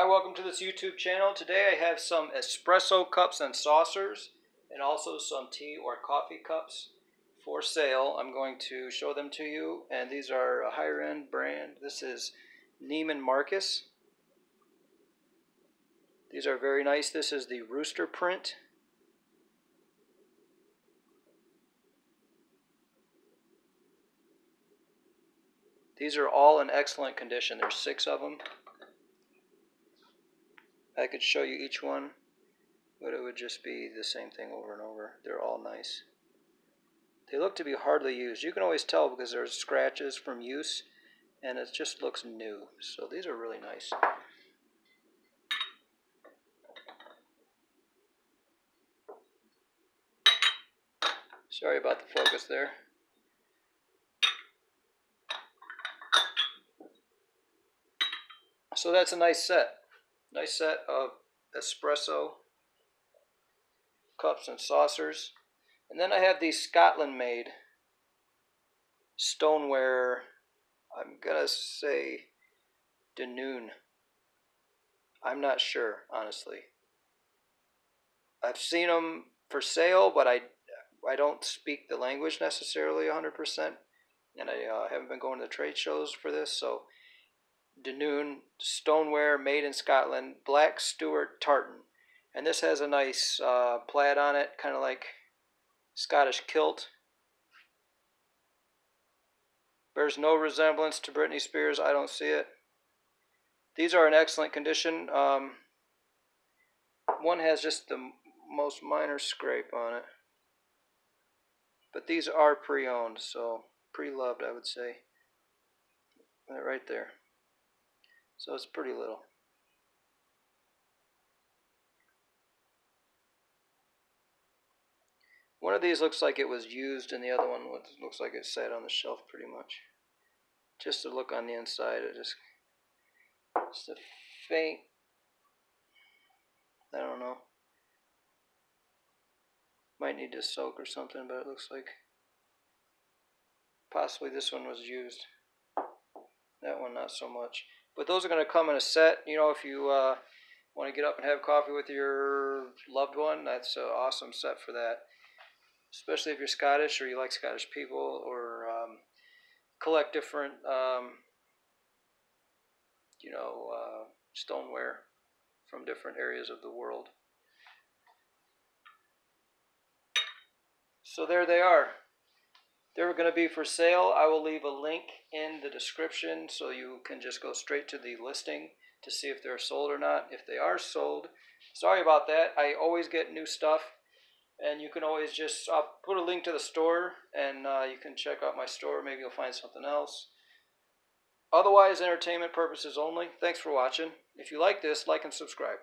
Hi, welcome to this YouTube channel. Today I have some espresso cups and saucers and also some tea or coffee cups for sale. I'm going to show them to you and these are a higher end brand. This is Neiman Marcus. These are very nice. This is the rooster print. These are all in excellent condition. There's six of them. I could show you each one, but it would just be the same thing over and over. They're all nice. They look to be hardly used. You can always tell because there's scratches from use, and it just looks new. So these are really nice. Sorry about the focus there. So that's a nice set. Nice set of espresso cups and saucers. And then I have these Scotland made stoneware, I'm going to say Dunoon. I'm not sure, honestly. I've seen them for sale, but I, I don't speak the language necessarily 100%. And I uh, haven't been going to the trade shows for this, so Dunoon stoneware made in Scotland, Black Stewart tartan. And this has a nice uh, plaid on it, kind of like Scottish kilt. Bears no resemblance to Britney Spears. I don't see it. These are in excellent condition. Um, one has just the most minor scrape on it. But these are pre-owned, so pre-loved, I would say. Right there. So it's pretty little. One of these looks like it was used and the other one looks like it sat on the shelf pretty much. Just to look on the inside, it just, just a faint, I don't know. Might need to soak or something, but it looks like possibly this one was used. That one not so much. But those are going to come in a set. You know, if you uh, want to get up and have coffee with your loved one, that's an awesome set for that. Especially if you're Scottish or you like Scottish people or um, collect different, um, you know, uh, stoneware from different areas of the world. So there they are. They're going to be for sale. I will leave a link in the description so you can just go straight to the listing to see if they're sold or not. If they are sold, sorry about that. I always get new stuff, and you can always just I'll put a link to the store, and uh, you can check out my store. Maybe you'll find something else. Otherwise, entertainment purposes only. Thanks for watching. If you like this, like and subscribe.